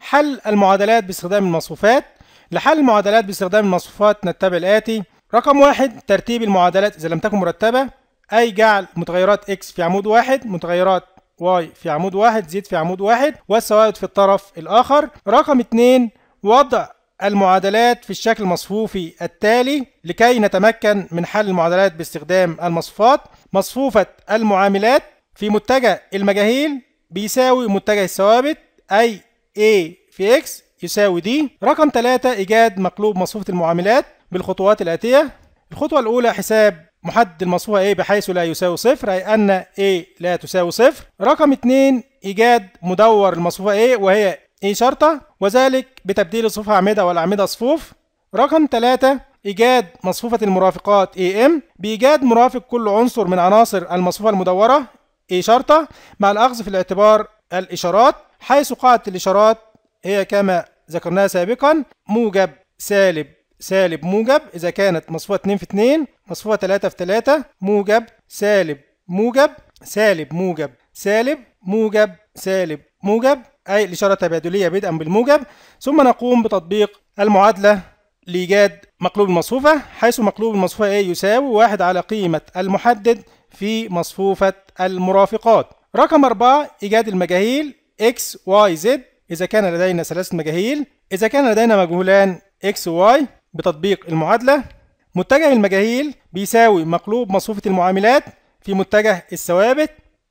حل المعادلات باستخدام المصفوفات. لحل المعادلات باستخدام المصفوفات نتبع الآتي. رقم واحد ترتيب المعادلات إذا لم تكن مرتبة. أي جعل متغيرات x في عمود واحد متغيرات y في عمود واحد زد في عمود واحد والثوابت في الطرف الآخر. رقم اتنين وضع المعادلات في الشكل المصفوفي التالي لكي نتمكن من حل المعادلات باستخدام المصفوفات. مصفوفة المعاملات في متجه المجاهيل بيساوي متجه الثوابت أي A في X يساوي D. رقم 3 إيجاد مقلوب مصفوفة المعاملات بالخطوات الآتية. الخطوة الأولى حساب محدد المصفوفة A بحيث لا يساوي صفر أي أن A لا تساوي صفر. رقم 2 إيجاد مدور المصفوفة A وهي A شرطة وذلك بتبديل الصفوف أعمدة والأعمدة صفوف. رقم 3 إيجاد مصفوفة المرافقات AM بإيجاد مرافق كل عنصر من عناصر المصفوفة المدورة A شرطة مع الأخذ في الاعتبار الإشارات. حيث قاعدة الإشارات هي كما ذكرناها سابقا موجب سالب سالب موجب إذا كانت مصفوفة 2 في 2 مصفوفة 3 في 3 موجب سالب موجب سالب موجب سالب موجب سالب موجب أي الإشارة تبادلية بدءا بالموجب. ثم نقوم بتطبيق المعادلة لإيجاد مقلوب المصفوفة حيث مقلوب المصفوفة A يساوي واحد على قيمة المحدد في مصفوفة المرافقات. رقم أربعة إيجاد المجاهيل X Y Z. إذا كان لدينا ثلاثة مجاهيل إذا كان لدينا مجهولان و Y بتطبيق المعادلة متجه المجاهيل بيساوي مقلوب مصفوفة المعاملات في متجه الثوابت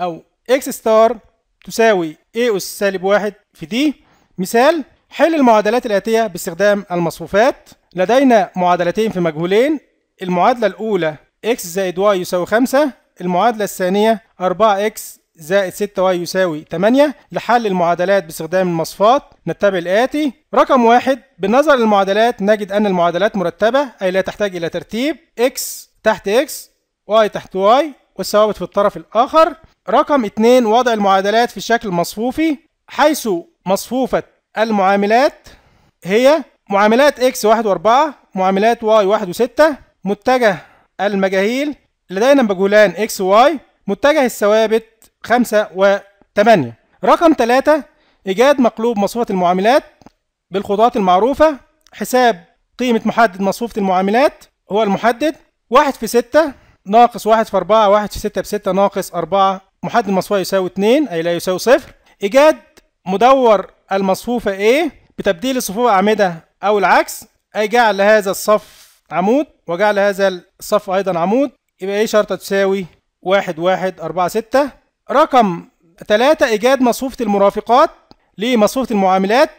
أو X ستار تساوي A أس سالب واحد في D. مثال حل المعادلات الآتية باستخدام المصفوفات. لدينا معادلتين في مجهولين. المعادلة الأولى x زائد y يساوي 5 المعادلة الثانية 4x زائد 6y يساوي 8 لحل المعادلات باستخدام المصفات. نتبع الآتي. رقم واحد بالنظر للمعادلات نجد أن المعادلات مرتبة أي لا تحتاج إلى ترتيب. X تحت x y تحت y والثوابت في الطرف الآخر. رقم اتنين وضع المعادلات في الشكل المصفوفي حيث مصفوفة المعاملات هي معاملات x واحد وأربعة معاملات y واحد وستة. متجه المجاهيل لدينا مجهولان x و y. متجه الثوابت خمسة وثمانية رقم ثلاثة إيجاد مقلوب مصفوفة المعاملات بالخطوات المعروفة. حساب قيمة محدد مصفوفة المعاملات هو المحدد. واحد في ستة ناقص واحد في أربعة واحد في ستة بستة ناقص أربعة. محدد المصفوفة يساوي اتنين أي لا يساوي صفر. إيجاد مدور المصفوفة A بتبديل الصفوف أعمدة أو العكس. أي جعل هذا الصف عمود وجعل هذا الصف أيضا عمود. يبقى إيه شرطة تساوي واحد واحد أربعة ستة. رقم ثلاثة إيجاد مصفوفة المرافقات لمصفوفة المعاملات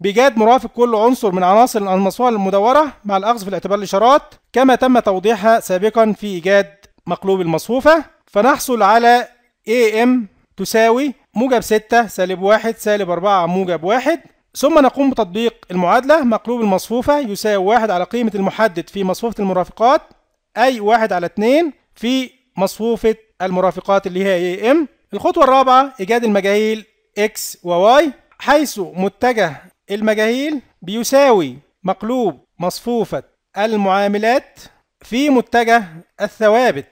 بإيجاد مرافق كل عنصر من عناصر المصفوفة المدورة مع الأخذ في الاعتبار الإشارات كما تم توضيحها سابقا في إيجاد مقلوب المصفوفة. فنحصل على AM تساوي موجب 6 سالب 1 سالب 4 موجب 1 ثم نقوم بتطبيق المعادلة. مقلوب المصفوفة يساوي 1 على قيمة المحدد في مصفوفة المرافقات أي 1 على 2 في مصفوفة المرافقات اللي هي AM الخطوة الرابعة إيجاد المجاهيل X و Y حيث متجه المجاهيل بيساوي مقلوب مصفوفة المعاملات في متجه الثوابت.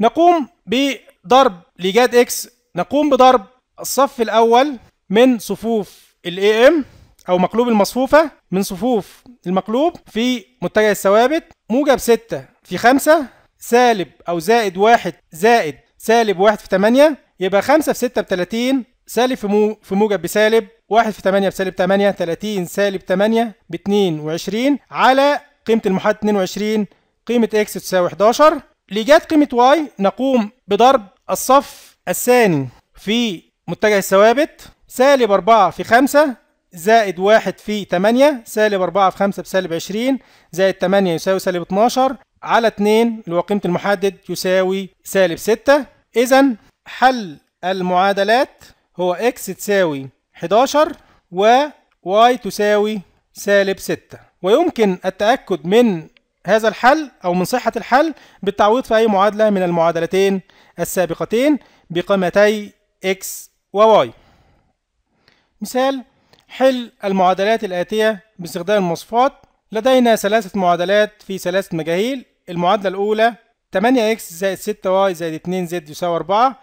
نقوم بضرب لإيجاد X نقوم بضرب الصف الأول من صفوف ال AM أو مقلوب المصفوفة من صفوف المقلوب في متجه الثوابت. موجب 6 في 5 سالب أو زائد 1 زائد سالب 1 في 8 يبقى 5 في 6 ب 30 سالب في, مو في موجب بسالب 1 في 8 بسالب 8 30 سالب 8 ب 22 على قيمة المحدد 22 قيمة x تساوي 11 لإيجاد قيمة y نقوم بضرب الصف الثاني في متجه الثوابت سالب 4 في 5 زائد 1 في 8 سالب 4 في 5 بسالب 20 زائد 8 يساوي سالب 12 على 2 اللي هو قيمة المحدد يساوي سالب 6 إذا حل المعادلات هو x تساوي 11 و y تساوي سالب 6 ويمكن التأكد من هذا الحل أو من صحة الحل بالتعويض في أي معادلة من المعادلتين السابقتين بقيمتي x و y. مثال حل المعادلات الآتية باستخدام المصفات لدينا ثلاثة معادلات في ثلاثة مجاهيل. المعادلة الأولى 8x زائد 6y زائد 2z يساوي 4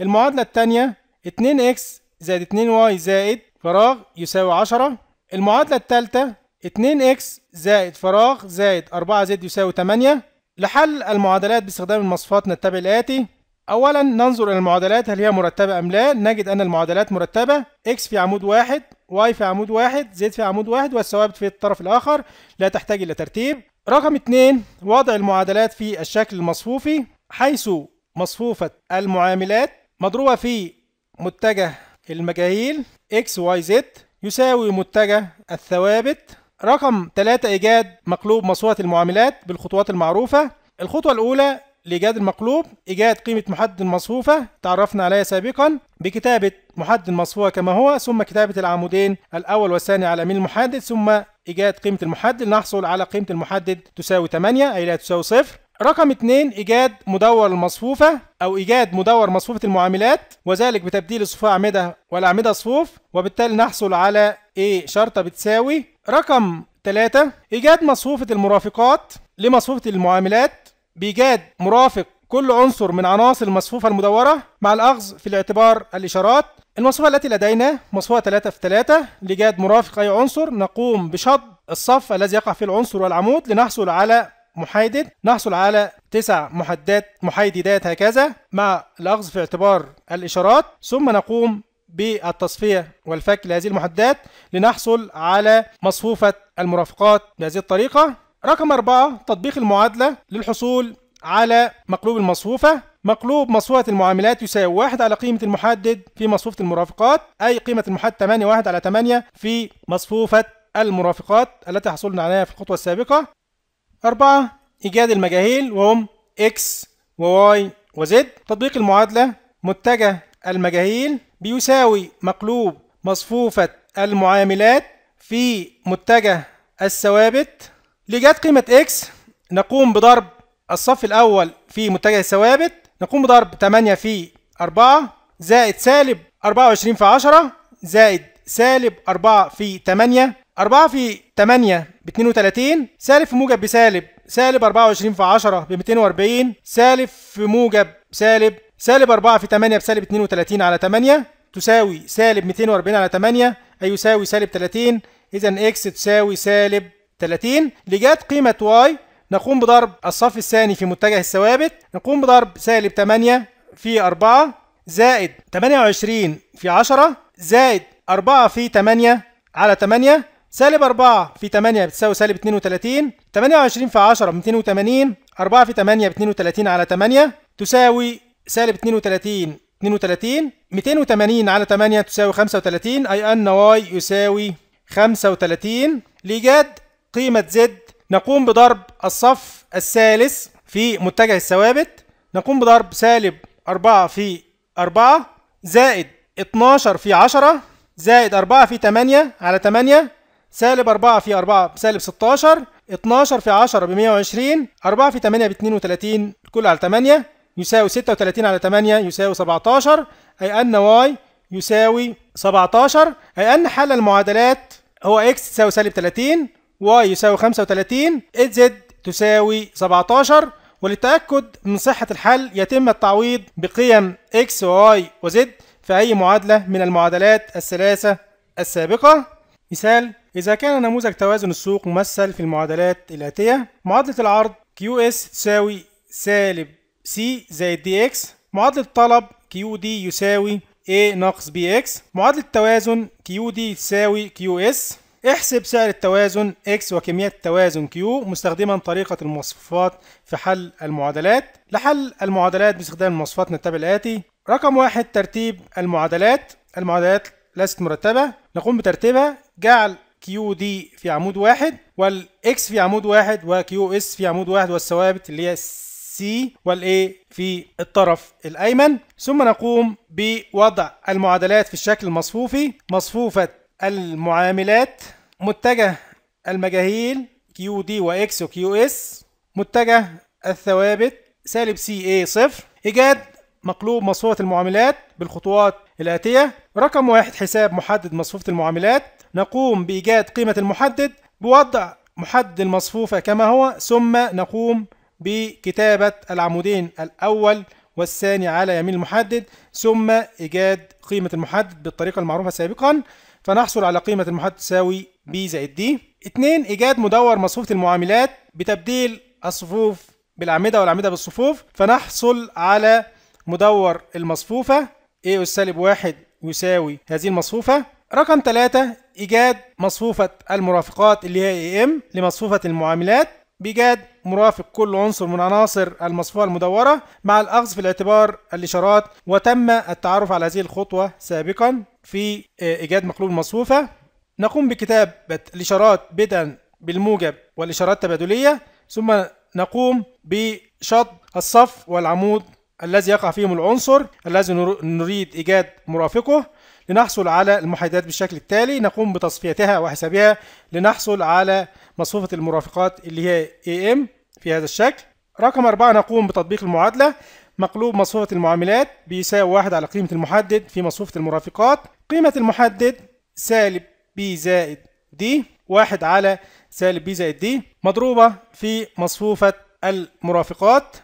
المعادلة الثانية 2x زائد 2y زائد فراغ يساوي 10 المعادلة الثالثة 2x زائد فراغ زائد 4z يساوي 8 لحل المعادلات باستخدام المصفوفات نتبع الآتي. أولا ننظر إلى المعادلات هل هي مرتبة أم لا؟ نجد أن المعادلات مرتبة. x في عمود واحد y في عمود واحد z في عمود واحد والثوابت في الطرف الآخر لا تحتاج إلى ترتيب. رقم اتنين وضع المعادلات في الشكل المصفوفي حيث مصفوفة المعاملات مضروبة في متجه المجاهيل x y z يساوي متجه الثوابت. رقم 3 إيجاد مقلوب مصفوفة المعاملات بالخطوات المعروفة. الخطوة الأولى لإيجاد المقلوب إيجاد قيمة محدد المصفوفة تعرفنا عليها سابقا بكتابة محدد المصفوفة كما هو ثم كتابة العمودين الأول والثاني على يمين المحدد ثم إيجاد قيمة المحدد. نحصل على قيمة المحدد تساوي 8 أي لا تساوي صفر. رقم 2 إيجاد مدور المصفوفة أو إيجاد مدور مصفوفة المعاملات وذلك بتبديل الصفوف أعمدة والأعمدة صفوف وبالتالي نحصل على A شرطة بتساوي رقم 3 إيجاد مصفوفة المرافقات لمصفوفة المعاملات. بإيجاد مرافق كل عنصر من عناصر المصفوفة المدورة مع الأخذ في الاعتبار الإشارات. المصفوفة التي لدينا مصفوفة 3 في 3 لإيجاد مرافق أي عنصر نقوم بشطب الصف الذي يقع فيه العنصر والعمود لنحصل على محايدد نحصل على تسع محدات محايددات هكذا مع الأخذ في اعتبار الإشارات. ثم نقوم بالتصفية والفك لهذه المحدات لنحصل على مصفوفة المرافقات بهذه الطريقة. رقم أربعة تطبيق المعادلة للحصول على مقلوب المصفوفة. مقلوب مصفوفة المعاملات يساوي واحد على قيمة المحدد في مصفوفة المرافقات أي قيمة المحدد 8 واحد على 8 في مصفوفة المرافقات التي حصلنا عليها في الخطوة السابقة. أربعة إيجاد المجاهيل وهم x و y و z تطبيق المعادلة متجه المجاهيل بيساوي مقلوب مصفوفة المعاملات في متجه الثوابت. لإيجاد قيمة x نقوم بضرب الصف الأول في متجه الثوابت نقوم بضرب 8 في 4 زائد سالب 24 في 10 زائد سالب 4 في 8 4 في 8 ب 32 سالب في موجب بسالب سالب 24 في 10 ب 240 سالب في موجب سالب سالب 4 في 8 بسالب 32 على 8 تساوي سالب 240 على 8 أي يساوي سالب 30 إذا x تساوي سالب 30 لإيجاد قيمة y نقوم بضرب الصف الثاني في متجه الثوابت. نقوم بضرب سالب 8 في 4 زائد 28 في 10 زائد 4 في 8 على 8 سالب 4 في 8 بتساوي سالب 32 28 في 10 ب 280 4 في 8 ب 32 على 8 تساوي سالب 32 32 280 على 8 تساوي 35 أي أن y يساوي 35 لإيجاد قيمة z نقوم بضرب الصف الثالث في متجه الثوابت. نقوم بضرب سالب 4 في 4 زائد 12 في 10 زائد 4 في 8 على 8 سالب 4 في 4 بسالب 16 12 في 10 ب 120 4 في 8 ب 32 الكل على 8 يساوي 36 على 8 يساوي 17 أي أن y يساوي 17 أي أن حل المعادلات هو x تساوي سالب 30 y يساوي 35 z تساوي 17 وللتأكد من صحة الحل يتم التعويض بقيم x و y و في أي معادلة من المعادلات الثلاثة السابقة. مثال إذا كان نموذج توازن السوق ممثل في المعادلات الآتية معادلة العرض QS تساوي سالب C زائد DX معادلة الطلب QD يساوي A ناقص BX معادلة التوازن QD تساوي QS احسب سعر التوازن X وكمية التوازن Q مستخدما طريقة المصفوفات في حل المعادلات. لحل المعادلات باستخدام المصفوفات نتبع الآتي. رقم واحد ترتيب المعادلات. المعادلات ليست مرتبة. نقوم بترتيبها. جعل Q D في عمود واحد وال X في عمود واحد و Q S في عمود واحد والثوابت اللي هي C وال A في الطرف الأيمن. ثم نقوم بوضع المعادلات في الشكل المصفوفي. مصفوفة المعاملات متجه المجاهيل Q D و X و Q S متجه الثوابت سالب C A صفر إيجاد مقلوب مصفوفة المعاملات بالخطوات الآتية رقم واحد حساب محدد مصفوفة المعاملات نقوم بإيجاد قيمة المحدد بوضع محدد المصفوفة كما هو ثم نقوم بكتابة العمودين الأول والثاني على يمين المحدد ثم إيجاد قيمة المحدد بالطريقة المعروفة سابقا. فنحصل على قيمة المحدد تساوي b زائد d. اتنين إيجاد مدور مصفوفة المعاملات بتبديل الصفوف بالأعمدة والأعمدة بالصفوف. فنحصل على مدور المصفوفة. A أس سالب واحد يساوي هذه المصفوفة. رقم ثلاثة إيجاد مصفوفة المرافقات اللي هي AM لمصفوفة المعاملات. بإيجاد مرافق كل عنصر من عناصر المصفوفة المدورة مع الأخذ في الاعتبار الإشارات. وتم التعرف على هذه الخطوة سابقا. في إيجاد مقلوب المصفوفة نقوم بكتابة الإشارات بدءا بالموجب والإشارات التبادلية ثم نقوم بشط الصف والعمود الذي يقع فيهم العنصر الذي نريد إيجاد مرافقه. لنحصل على المحايدات بالشكل التالي. نقوم بتصفيتها وحسابها. لنحصل على مصفوفة المرافقات اللي هي AM في هذا الشكل. رقم أربعة نقوم بتطبيق المعادلة. مقلوب مصفوفة المعاملات بيساوي واحد على قيمة المحدد في مصفوفة المرافقات. قيمة المحدد سالب B زائد D واحد على سالب B زائد D مضروبة في مصفوفة المرافقات.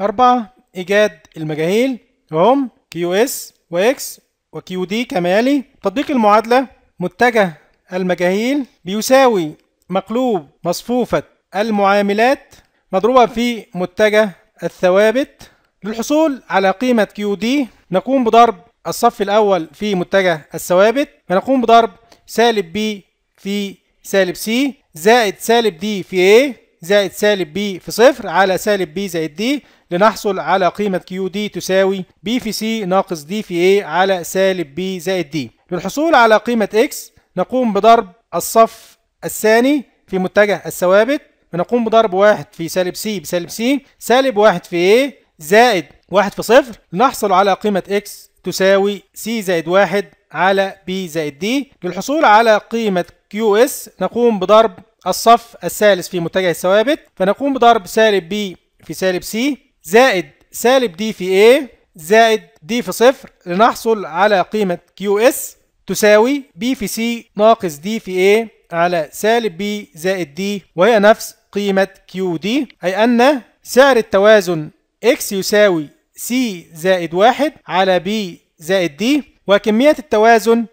أربعة إيجاد المجاهيل وهم QS وX وكيو دي كما يلي تطبيق المعادلة متجه المجاهيل بيساوي مقلوب مصفوفة المعاملات مضروبة في متجه الثوابت. للحصول على قيمة Q D نقوم بضرب الصف الأول في متجه الثوابت فنقوم بضرب سالب B في سالب C زائد سالب D في A زائد سالب B في صفر على سالب B زائد D لنحصل على قيمة Q D تساوي B في C ناقص D في A على سالب B زائد D للحصول على قيمة X نقوم بضرب الصف الثاني في متجه الثوابت فنقوم بضرب واحد في سالب سي بسالب سي سالب واحد في اي زائد واحد في صفر لنحصل على قيمة X تساوي C زائد واحد على B زائد D للحصول على قيمة S نقوم بضرب الصف الثالث في متجه الثوابت فنقوم بضرب سالب B في سالب C زائد سالب D في A زائد D في صفر. لنحصل على قيمة S تساوي B في C ناقص D في A على سالب B زائد D وهي نفس قيمة D أي أن سعر التوازن x يساوي c زائد واحد على b زائد d وكمية التوازن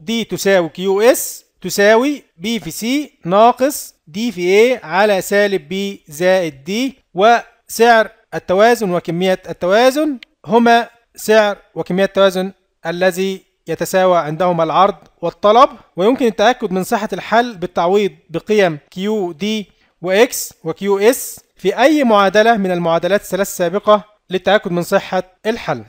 D تساوي S تساوي b في c ناقص d في a على سالب b زائد d وسعر التوازن وكمية التوازن هما سعر وكمية التوازن الذي يتساوى عندهما العرض والطلب. ويمكن التأكد من صحة الحل بالتعويض بقيم Q D و X و Q S في أي معادلة من المعادلات الثلاث السابقة للتأكد من صحة الحل.